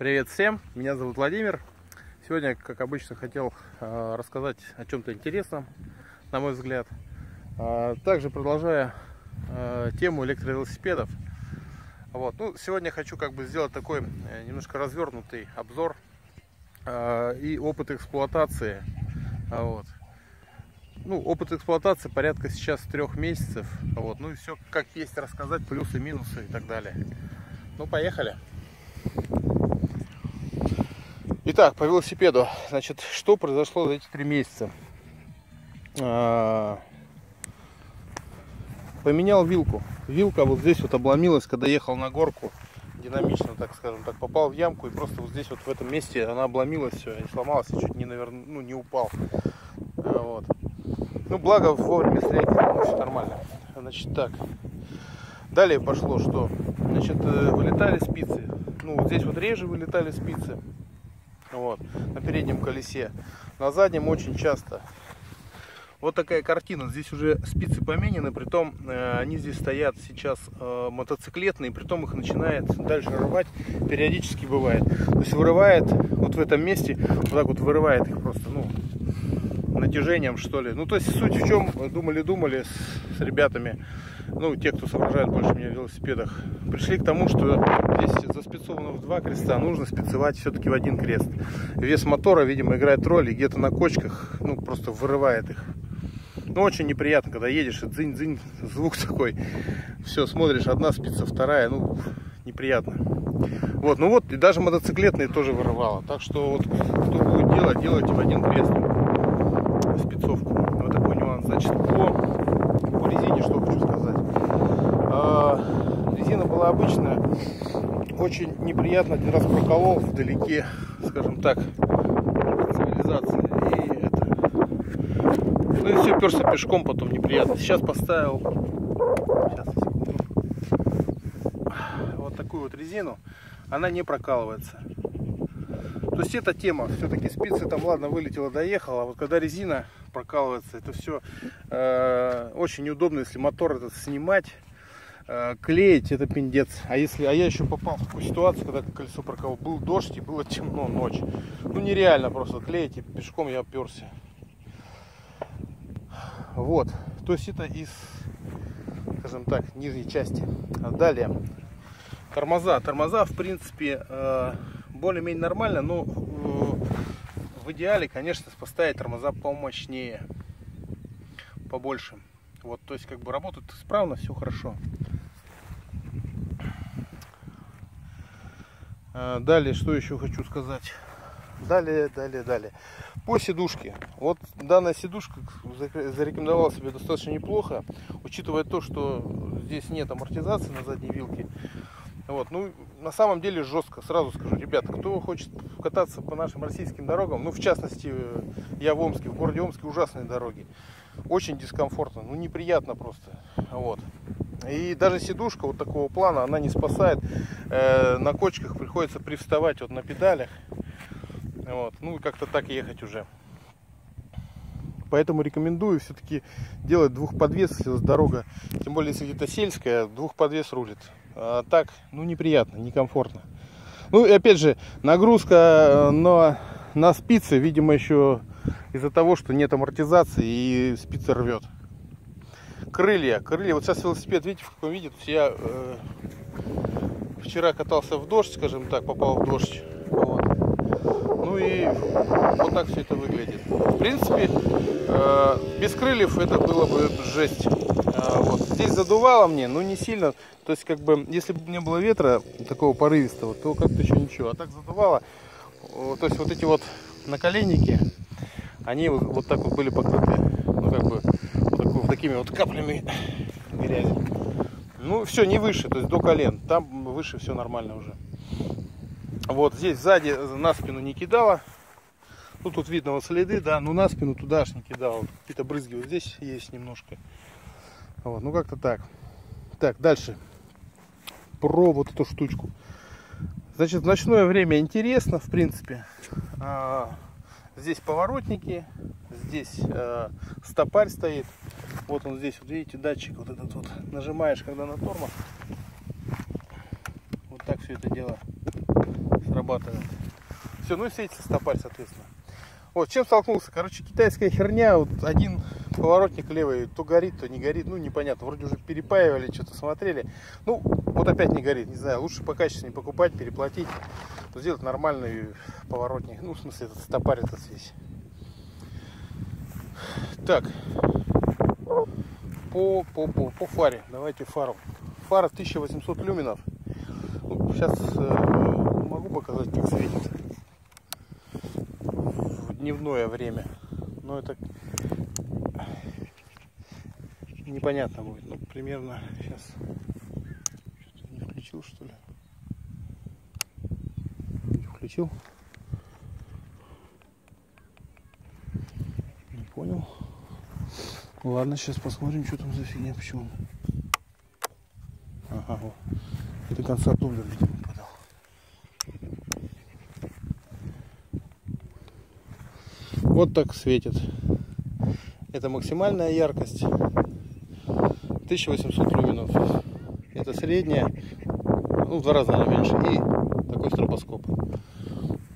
Привет всем, меня зовут Владимир. Сегодня, как обычно, хотел э, рассказать о чем-то интересном, на мой взгляд. Э, также продолжая э, тему электровелосипедов. Вот. Ну, сегодня хочу как бы сделать такой э, немножко развернутый обзор и опыт эксплуатации. Вот. Ну, опыт эксплуатации порядка сейчас трех месяцев. Вот. Ну и все как есть рассказать, плюсы, минусы и так далее. Ну, поехали. Итак, по велосипеду. Значит, что произошло за эти три месяца? А, поменял вилку. Вилка вот здесь вот обломилась, когда ехал на горку. Динамично, так скажем, так попал в ямку и просто вот здесь вот в этом месте она обломилась, все, и сломалась, и чуть не, наверное, ну, не упал. А, вот. Ну, благо вовремя среагировал, все нормально. Значит, так. Далее пошло, что, значит, э, вылетали спицы. Ну, вот здесь вот реже вылетали спицы вот, на переднем колесе. На заднем очень часто. Вот такая картина. Здесь уже спицы поменены, притом э, они здесь стоят сейчас э, мотоциклетные, притом их начинает дальше рвать, периодически бывает. То есть вырывает вот в этом месте, вот так вот вырывает их просто, ну, натяжением что ли. Ну, то есть суть в чем, думали-думали с, с ребятами, ну, те, кто соображает больше меня в велосипедах, пришли к тому, что здесь заспецовано в два креста, нужно спецевать все-таки в один крест. Вес мотора, видимо, играет роль, и где-то на кочках, ну, просто вырывает их. Ну, очень неприятно, когда едешь, и дзынь-дзынь, звук такой. Все, смотришь, одна спица, вторая, ну, неприятно. Вот, ну вот, и даже мотоциклетные тоже вырывало. Так что вот, кто будет делать, делайте в один крест спецовку. Вот такой нюанс. Значит, по, по резине что хочу сказать. А, резина была обычная. Очень неприятно один раз проколол вдалеке, скажем так, цивилизации. И это... Ну и все, перся пешком потом неприятно. Сейчас поставил Сейчас, вот такую вот резину. Она не прокалывается. То есть эта тема, все-таки спицы там, ладно, вылетела, доехала, а вот когда резина прокалывается, это все э, очень неудобно, если мотор этот снимать, э, клеить, это пиндец. А если, а я еще попал в такую ситуацию, когда колесо прокалывал, был дождь и было темно ночь. Ну нереально просто клеить, и пешком я оперся. Вот, то есть это из, скажем так, нижней части. А далее, тормоза. Тормоза, в принципе, э, более-менее нормально, но э, в идеале, конечно, поставить тормоза помощнее, побольше. Вот, то есть, как бы работают исправно, все хорошо. Э, далее, что еще хочу сказать? Далее, далее, далее. По сидушке. Вот данная сидушка зарекомендовала себя достаточно неплохо, учитывая то, что здесь нет амортизации на задней вилке. Вот, ну, на самом деле жестко, сразу скажу, ребята, кто хочет кататься по нашим российским дорогам, ну, в частности, я в Омске, в городе Омске ужасные дороги, очень дискомфортно, ну, неприятно просто, вот. И даже сидушка вот такого плана, она не спасает, э, на кочках приходится привставать вот на педалях, вот, ну, как-то так ехать уже. Поэтому рекомендую все-таки делать двухподвес, если дорога, тем более если где-то сельская, двухподвес рулит. А так, ну неприятно, некомфортно. Ну и опять же, нагрузка э, на, на спицы, видимо, еще из-за того, что нет амортизации и спица рвет. Крылья, крылья. Вот сейчас велосипед, видите, в каком виде? Есть я э, вчера катался в дождь, скажем так, попал в дождь. Вот. Ну и вот так все это выглядит. В принципе, э, без крыльев это было бы жесть. Э, вот. Здесь задувало мне, но не сильно. То есть, как бы, если бы не было ветра такого порывистого, то как-то еще ничего. А так задувало. То есть, вот эти вот наколенники, они вот, вот так вот были покрыты, ну, как бы, вот, такой, вот такими вот каплями грязи. Ну, все, не выше, то есть до колен. Там выше все нормально уже. Вот здесь сзади на спину не кидала. Ну, тут видно вот следы, да, но на спину туда аж не кидала. Какие-то брызги вот здесь есть немножко. Вот, ну как-то так. Так, дальше. Про вот эту штучку. Значит, в ночное время интересно, в принципе. А, здесь поворотники, здесь а, стопарь стоит. Вот он здесь, вот видите, датчик вот этот вот. Нажимаешь, когда на тормоз. Вот так все это дело срабатывает. Все, ну и светится стопарь, соответственно. Вот, чем столкнулся? Короче, китайская херня, вот один поворотник левый то горит, то не горит, ну непонятно, вроде уже перепаивали, что-то смотрели. Ну, вот опять не горит, не знаю, лучше по качественнее покупать, переплатить, сделать нормальный поворотник, ну, в смысле, этот стопарь этот весь. Так, по, по, по, по фаре, давайте фару. Фара 1800 люминов. Сейчас э, могу показать, как светит дневное время. Но это непонятно будет. Ну, примерно сейчас. Что-то не включил, что ли? Не включил? Не понял. Ладно, сейчас посмотрим, что там за фигня, почему. Ага, вот. Это конца тумблер, видимо. Вот так светит. Это максимальная яркость. 1800 люминов. Это средняя, ну, в два раза она меньше. И такой стробоскоп.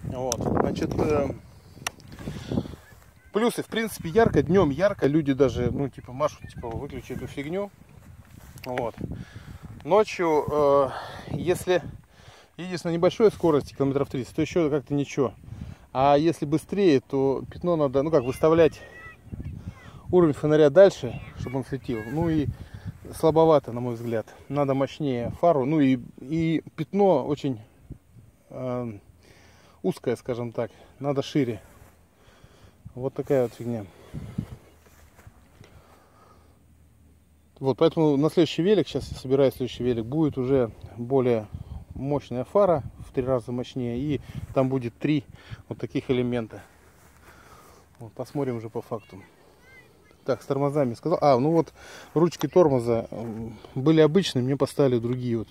Вот, значит, э, плюсы, в принципе, ярко, днем ярко, люди даже, ну, типа, машут, типа, выключи эту фигню. Вот. Ночью, э, если едешь на небольшой скорости, километров 30, то еще как-то ничего. А если быстрее, то пятно надо, ну как, выставлять уровень фонаря дальше, чтобы он светил. Ну и слабовато, на мой взгляд. Надо мощнее фару. Ну и, и пятно очень э, узкое, скажем так. Надо шире. Вот такая вот фигня. Вот поэтому на следующий велик, сейчас я собираю следующий велик, будет уже более мощная фара три раза мощнее. И там будет три вот таких элемента. Вот, посмотрим уже по факту. Так, с тормозами сказал. А, ну вот ручки тормоза были обычные, мне поставили другие вот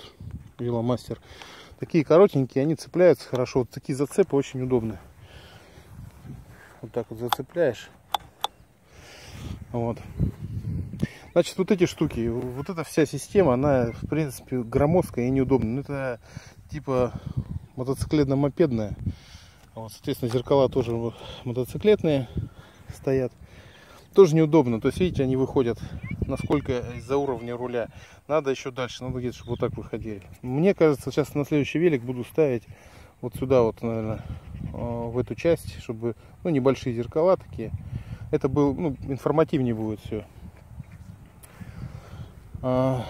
веломастер. Такие коротенькие, они цепляются хорошо. Вот такие зацепы очень удобны. Вот так вот зацепляешь. Вот. Значит, вот эти штуки, вот эта вся система, она, в принципе, громоздкая и неудобная. Ну, это типа мотоциклетно-мопедная. Вот, соответственно, зеркала тоже мотоциклетные стоят. Тоже неудобно. То есть, видите, они выходят насколько из-за уровня руля. Надо еще дальше, надо где-то, чтобы вот так выходили. Мне кажется, сейчас на следующий велик буду ставить вот сюда вот, наверное, э, в эту часть, чтобы, ну, небольшие зеркала такие. Это был, ну, информативнее будет все. А,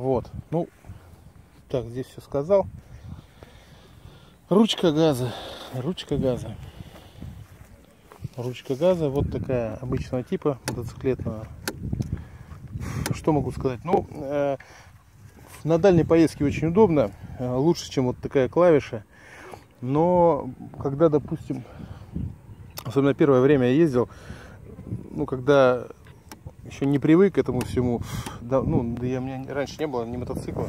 Вот. Ну, так, здесь все сказал. Ручка газа. Ручка газа. Ручка газа вот такая обычного типа мотоциклетного. Что могу сказать? Ну, э, на дальней поездке очень удобно. Э, лучше, чем вот такая клавиша. Но когда, допустим, особенно первое время я ездил, ну, когда еще не привык к этому всему. Да, ну, да я, у меня раньше не было ни мотоцикла,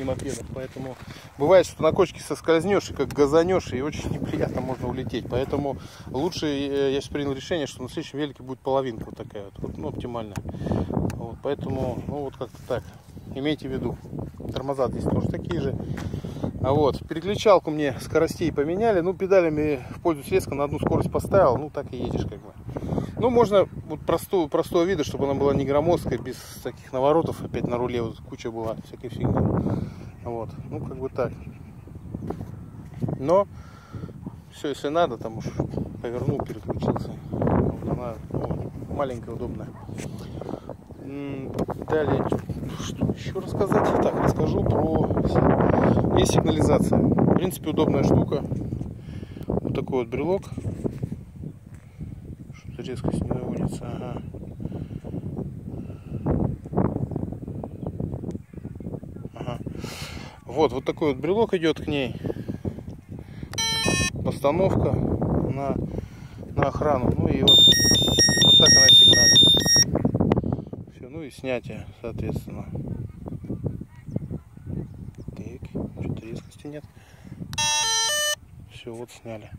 ни мопедов, поэтому бывает, что на кочке соскользнешь и как газанешь, и очень неприятно можно улететь. Поэтому лучше э, я сейчас принял решение, что на следующем велике будет половинка вот такая вот, ну, оптимальная. Вот, поэтому, ну, вот как-то так. Имейте в виду. Тормоза здесь тоже такие же. А вот, переключалку мне скоростей поменяли, ну, педалями в пользу срезка на одну скорость поставил, ну, так и едешь как бы. Ну, можно вот простого, простого вида, чтобы она была не громоздкая, без таких наворотов. Опять на руле вот куча была всякой фигни. Вот, ну, как бы так. Но, все, если надо, там уж повернул, переключился. Вот она ну, маленькая, удобная. Далее, что еще рассказать? Так, расскажу про... Есть сигнализация. В принципе, удобная штука. Вот такой вот брелок резкость не наводится. Ага. Ага. Вот, вот такой вот брелок идет к ней. Постановка на, на охрану. Ну и вот, вот так она сигналит. Все, ну и снятие, соответственно. Так, что-то резкости нет. Все, вот сняли.